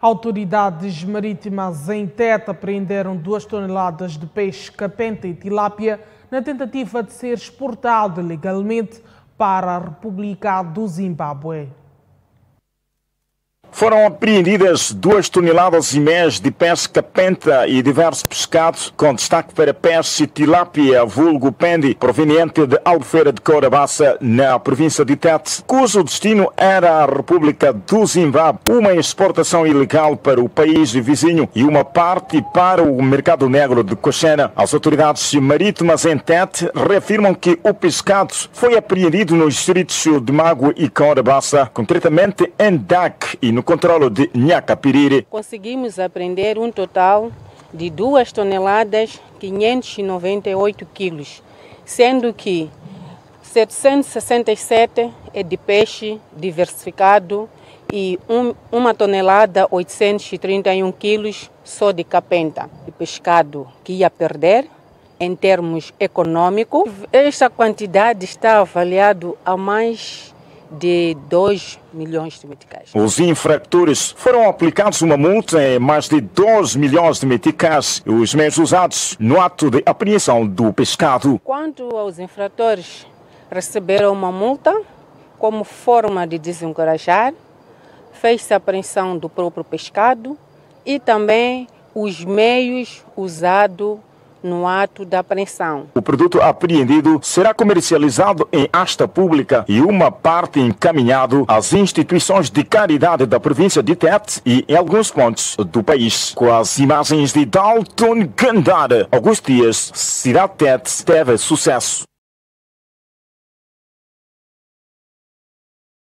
Autoridades marítimas em Teta apreenderam duas toneladas de peixe capenta e tilápia na tentativa de ser exportado legalmente para a República do Zimbábue. Foram apreendidas duas toneladas e meias de pesca penta e diversos pescados, com destaque para peixe tilápia, vulgo pendi, proveniente de Albufeira de Corabaça, na província de Tete, cujo destino era a República do Zimbábue, uma exportação ilegal para o país vizinho e uma parte para o mercado negro de Coxena. As autoridades marítimas em Tete reafirmam que o pescado foi apreendido nos distritos de Mago e Corabaça, concretamente em DAC e no controle de Nhacapiriri. Conseguimos apreender um total de 2 toneladas 598 quilos, sendo que 767 é de peixe diversificado e um, uma tonelada 831 quilos só de capenta, de pescado que ia perder em termos econômicos. Esta quantidade está avaliado a mais de 2 milhões de meticais. Os infratores foram aplicados uma multa em mais de 2 milhões de meticais, os meios usados no ato de apreensão do pescado. Quanto aos infratores, receberam uma multa como forma de desencorajar, fez-se a apreensão do próprio pescado e também os meios usados no ato da apreensão. O produto apreendido será comercializado em asta pública e uma parte encaminhado às instituições de caridade da província de Tete e em alguns pontos do país. Com as imagens de Dalton Gandara, Augusto Dias, Cidade Tete teve sucesso.